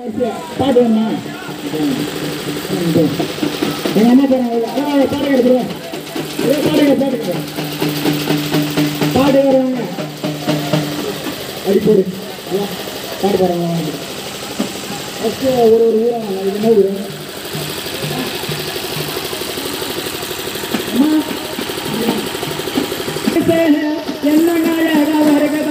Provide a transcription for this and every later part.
பாட்டு வேணுமா அம்மா போறாங்க பாட்டு எடுத்துருவேன் பாட்டு பாட்டு பாட்டு வருவாங்க அடிப்போடு பாட்டு போறாங்க ஃபஸ்ட்டு ஒரு ஒரு ஊரா இது என்ன ஊர் என்ன அழகா வருகத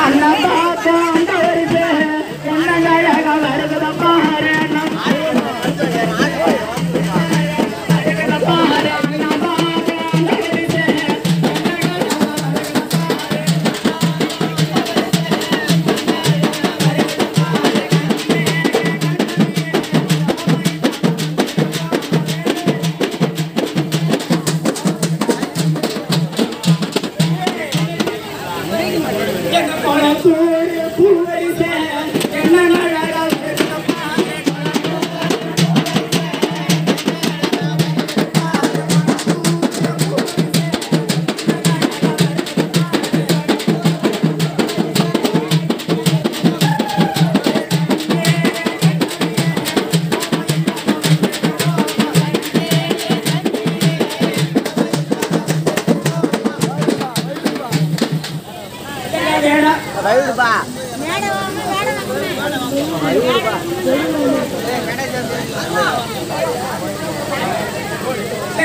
அண்ணா பாப்பா அந்த ஒரு பேர் என்னங்க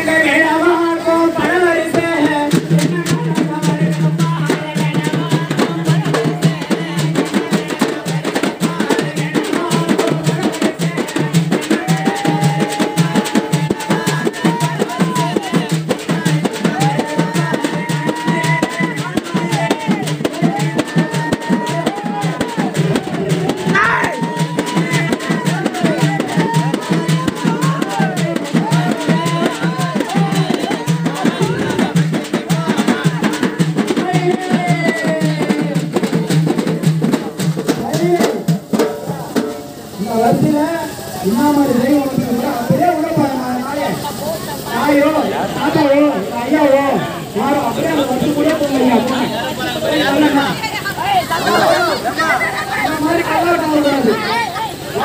ಕೈಲಾವ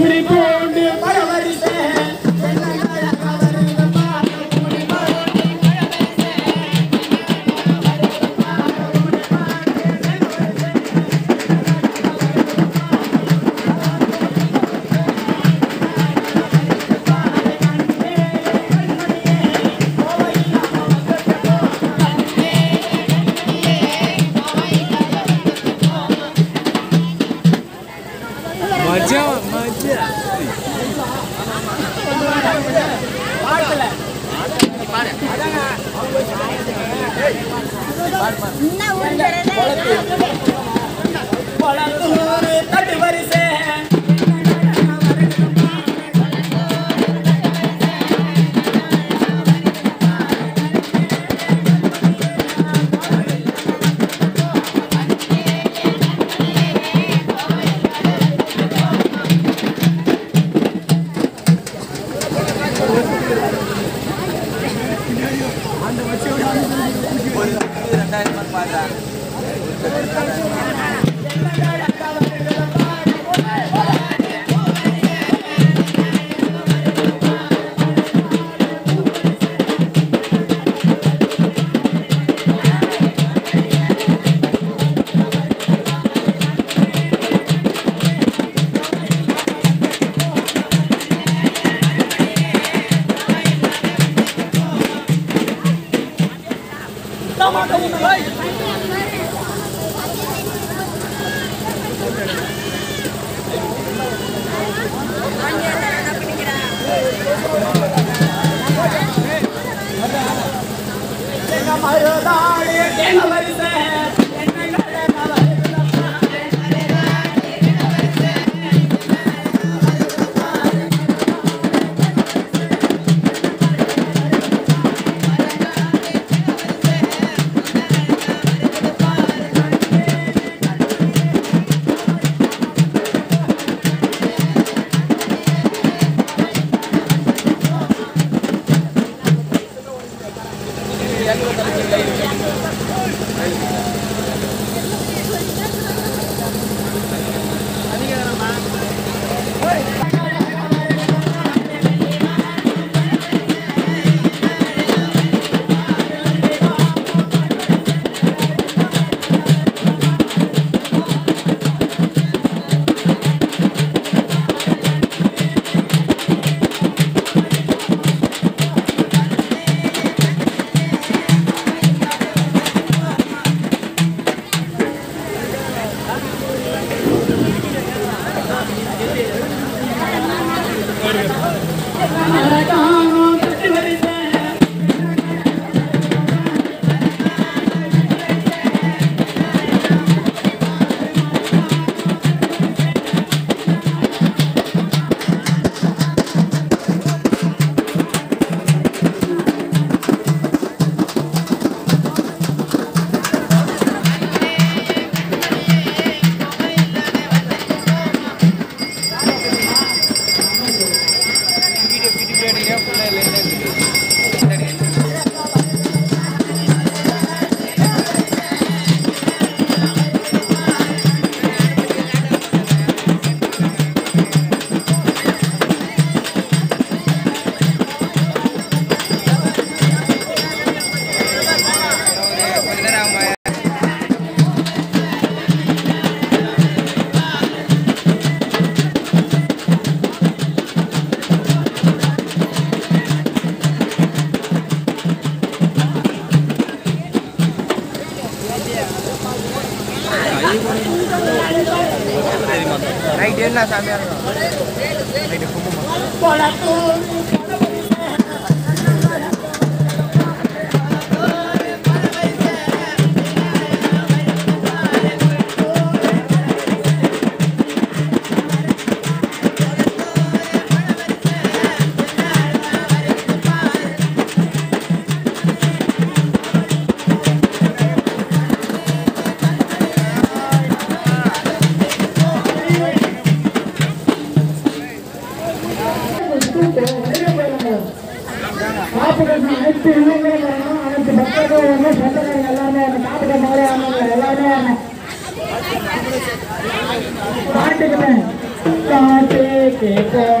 possibility ஆண்டு வச்சு ದೇವರಿಸ Naik dia nak sambil. Naik dia kumum. Bola. đồ.